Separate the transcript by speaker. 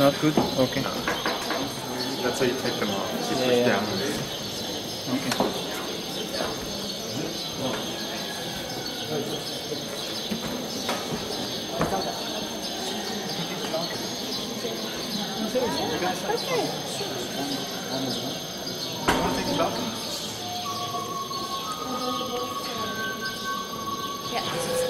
Speaker 1: not good? Okay. No. That's how you take them off. You yeah, push yeah. down. Okay. Okay. Yeah.